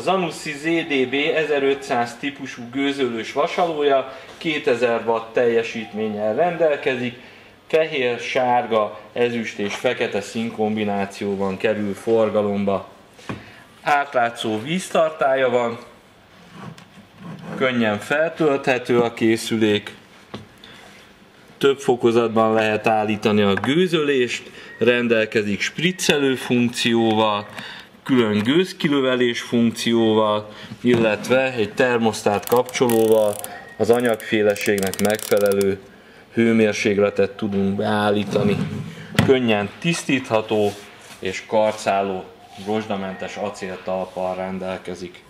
Zanussi ZDB 1500 típusú gőzölős vasalója 2000 watt teljesítménnyel rendelkezik, fehér, sárga, ezüst és fekete színkombinációban kerül forgalomba. Átlátszó víztartája van, könnyen feltölthető a készülék, több fokozatban lehet állítani a gőzölést, rendelkezik spriccelő funkcióval, külön gőzkilövelés funkcióval, illetve egy termosztát kapcsolóval az anyagféleségnek megfelelő hőmérsékletet tudunk beállítani. Könnyen tisztítható és karcáló rozsdamentes acéltalppal rendelkezik.